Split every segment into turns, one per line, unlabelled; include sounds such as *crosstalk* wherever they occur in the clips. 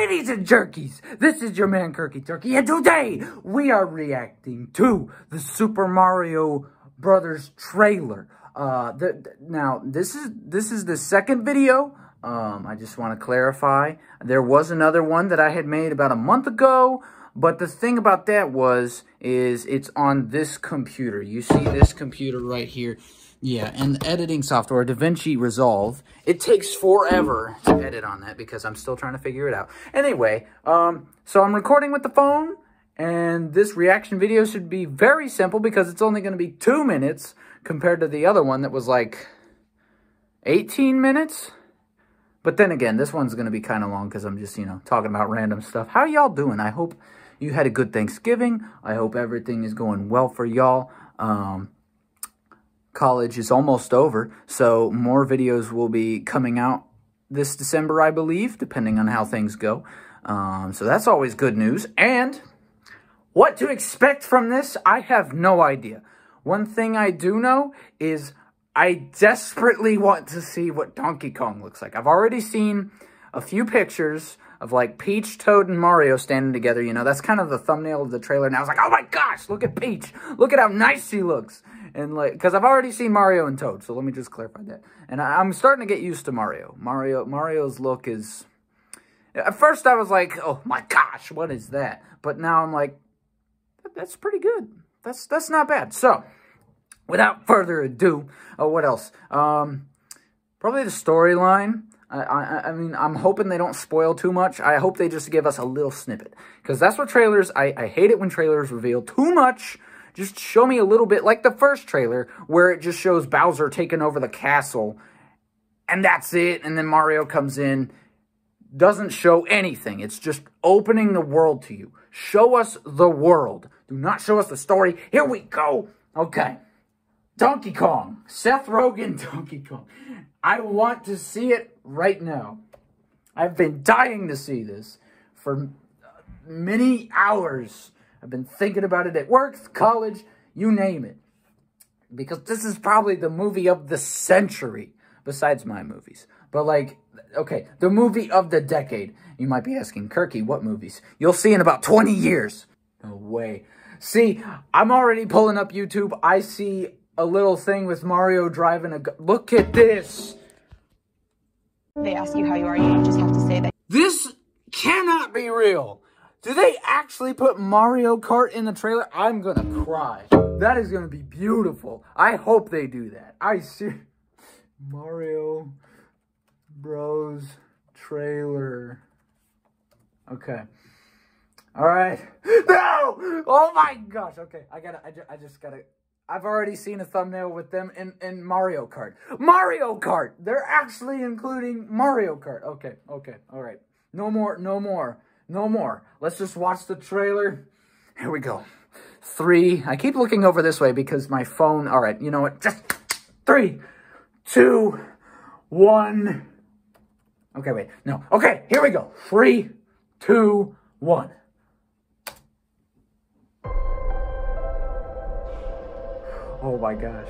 Ladies and jerkies, this is your man Kirky Turki, and today we are reacting to the Super Mario Brothers trailer. Uh, the, now this is this is the second video. Um, I just want to clarify. There was another one that I had made about a month ago, but the thing about that was is it's on this computer. You see this computer right here. Yeah, and editing software, DaVinci Resolve, it takes forever to edit on that because I'm still trying to figure it out. Anyway, um, so I'm recording with the phone, and this reaction video should be very simple because it's only going to be two minutes compared to the other one that was like 18 minutes. But then again, this one's going to be kind of long because I'm just, you know, talking about random stuff. How y'all doing? I hope you had a good Thanksgiving. I hope everything is going well for y'all. Um, college is almost over, so more videos will be coming out this December, I believe, depending on how things go. Um, so that's always good news. And what to expect from this, I have no idea. One thing I do know is I desperately want to see what Donkey Kong looks like. I've already seen a few pictures of like Peach, Toad, and Mario standing together. You know, that's kind of the thumbnail of the trailer. And I was like, oh my gosh, look at Peach. Look at how nice she looks. And like, because I've already seen Mario and Toad, so let me just clarify that. And I, am starting to get used to Mario. Mario, Mario's look is. At first, I was like, oh my gosh, what is that? But now I'm like, that's pretty good. That's that's not bad. So, without further ado, oh, what else? Um, probably the storyline. I, I, I mean, I'm hoping they don't spoil too much. I hope they just give us a little snippet. Because that's what trailers, I, I hate it when trailers reveal too much. Just show me a little bit, like the first trailer, where it just shows Bowser taking over the castle. And that's it. And then Mario comes in. Doesn't show anything. It's just opening the world to you. Show us the world. Do not show us the story. Here we go. Okay. Donkey Kong. Seth Rogen *laughs* Donkey Kong. I want to see it right now. I've been dying to see this for uh, many hours. I've been thinking about it at work, college, you name it. Because this is probably the movie of the century, besides my movies. But like, okay, the movie of the decade. You might be asking, Kirky, what movies? You'll see in about 20 years. No way. See, I'm already pulling up YouTube. I see a little thing with Mario driving a... Look at this.
They ask you how you are, you just have to say that.
This cannot be real. Do they actually put Mario Kart in the trailer? I'm gonna cry. That is gonna be beautiful. I hope they do that. I see Mario Bros trailer. Okay. All right. *gasps* No! Oh my gosh. Okay. I gotta, I, ju I just gotta, I've already seen a thumbnail with them in, in Mario Kart. Mario Kart! They're actually including Mario Kart. Okay, okay, all right. No more, no more, no more. Let's just watch the trailer. Here we go. Three. I keep looking over this way because my phone... All right, you know what? Just three, two, one. Okay, wait. No. Okay, here we go. Three, two, one. Oh my gosh.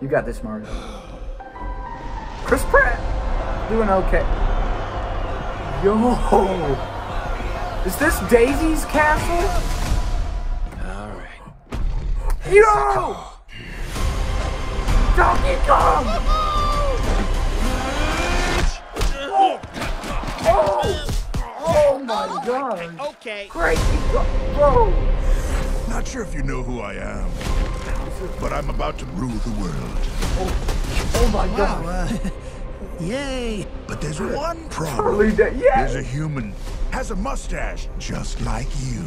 You got this, Mario. Chris Pratt doing okay. Yo! Is this Daisy's castle?
Alright.
Yo! Donkey Kong! Oh! Oh! Oh my god!
Okay.
Crazy! Bro!
Not sure if you know who I am but I'm about to rule the world.
Oh, oh my wow, god. *laughs* Uh,
yay. But there's one problem. There's a human, has a mustache, just like you.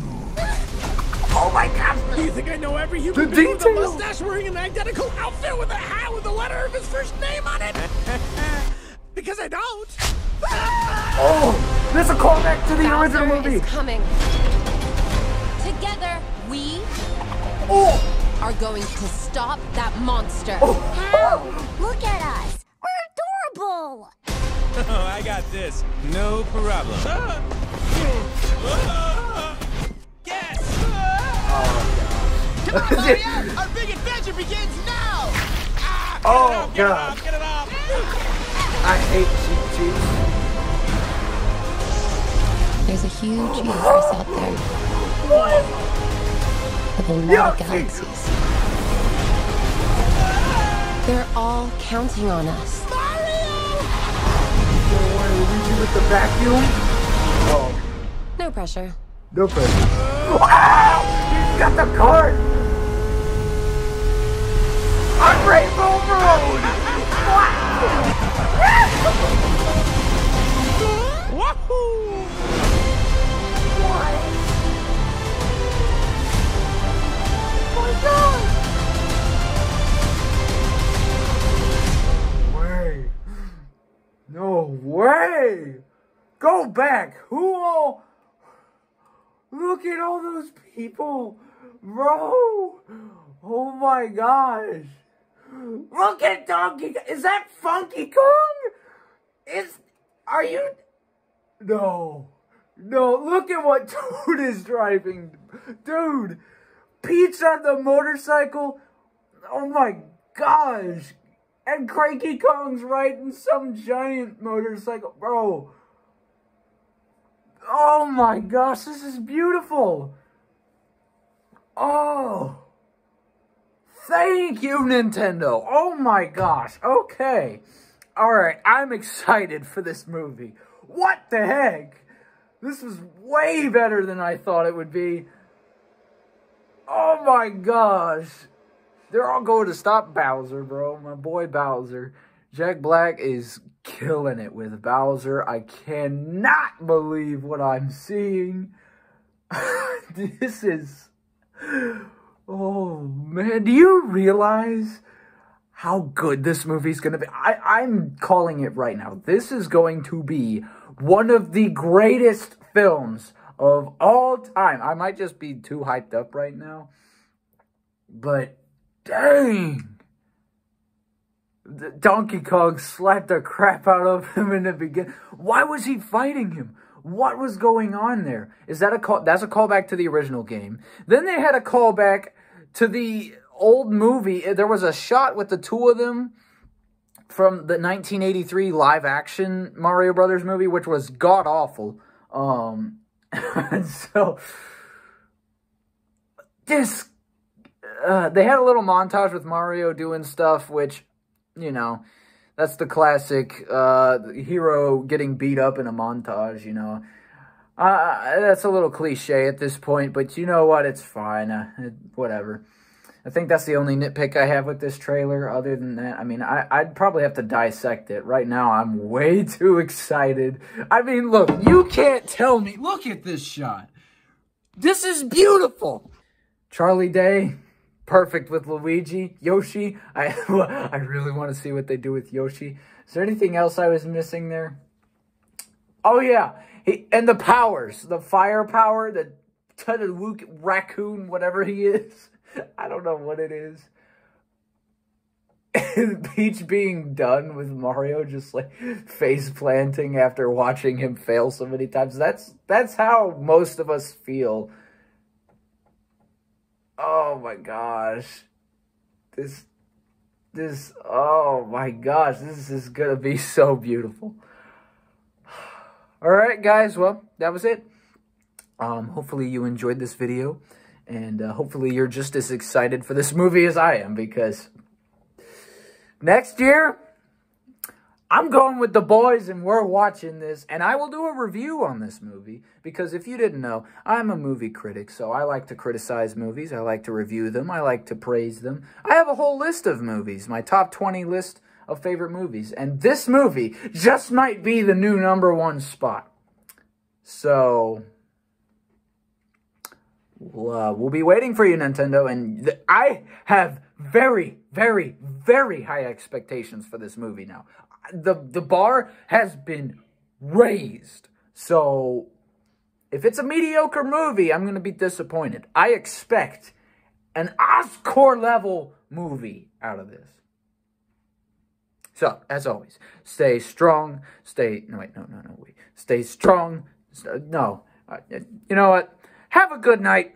Oh my god!
Do you think I know every human the being with a mustache wearing an identical outfit with a hat with the letter of his first name on it? *laughs* because I don't.
oh, there's a callback to the
Bowser
original movie.
Is coming. Are going to stop that monster.
Oh. How? Look at us. We're adorable.
Oh, I got this. No problem. yes!
Oh,
Come on, Mario! Our big adventure begins now!
Ah, oh, off, God.
Get it off, get it off!
I hate Cheep Cheeps.
There's a huge universe out there. With a lot of galaxies. They're all counting on us.
Luigi with the vacuum? Oh.
No pressure.
No pressure. Wow! He's got the card! On Rainbow Road!
Wahoo!
Back! Who all... Look at all those people! Bro! Oh my gosh! Look at Donkey! Is that Funky Kong? Is... Are you... No. No, look at what *laughs* Toad is driving. Dude! Peach's on the motorcycle. Oh my gosh! And Cranky Kong's riding some giant motorcycle. Bro. Oh my gosh, this is beautiful. Oh. Thank you, Nintendo. Oh my gosh. Okay. Alright, I'm excited for this movie. What the heck? This is way better than I thought it would be. Oh my gosh. They're all going to stop Bowser, bro. My boy Bowser. Jack Black is killing it with Bowser. I cannot believe what I'm seeing. *laughs* this is... Oh, man. Do you realize how good this movie's going to be? I, I'm calling it right now. This is going to be one of the greatest films of all time. I might just be too hyped up right now. But dang. Donkey Kong slapped the crap out of him in the beginning. Why was he fighting him? What was going on there? Is that a call? That's a callback to the original game. Then they had a callback to the old movie. There was a shot with the two of them from the 1983 live action Mario Brothers movie, which was god awful. Um, *laughs* so this uh, they had a little montage with Mario doing stuff, which, you know, that's the classic uh, hero getting beat up in a montage, you know. Uh, that's a little cliche at this point, but you know what? It's fine. Uh, it, whatever. I think that's the only nitpick I have with this trailer. Other than that, I mean, I, I'd probably have to dissect it. Right now, I'm way *laughs* too excited. I mean, look, you can't tell me. Look at this shot. This is beautiful. Charlie Day, perfect with Luigi. Yoshi, I, *laughs* I really want to see what they do with Yoshi. Is there anything else I was missing there? Oh, yeah. He, and the powers. The fire power, the Luke raccoon, whatever he is. *laughs* I don't know what it is. *laughs* Peach being done with Mario just like face planting after watching him fail so many times. That's that's how most of us feel. Oh my gosh. This this oh my gosh, this is gonna be *laughs* so beautiful. *sighs* Alright guys, well, that was it. Um, hopefully you enjoyed this video. And uh, hopefully you're just as excited for this movie as I am because next year, I'm going with the boys and we're watching this. And I will do a review on this movie because if you didn't know, I'm a movie critic. So I like to criticize movies. I like to review them. I like to praise them. I have a whole list of movies, my top 20 list of favorite movies. And this movie just might be the new number one spot. So uh, we'll be waiting for you, Nintendo. And I have very, very, very high expectations for this movie now. The, the bar has been raised. So if it's a mediocre movie, I'm going to be disappointed. I expect an Oscar level movie out of this. So, as always, stay strong, stay, no, wait, no, no, no, wait, stay strong, no, uh, you know what? Have a good night.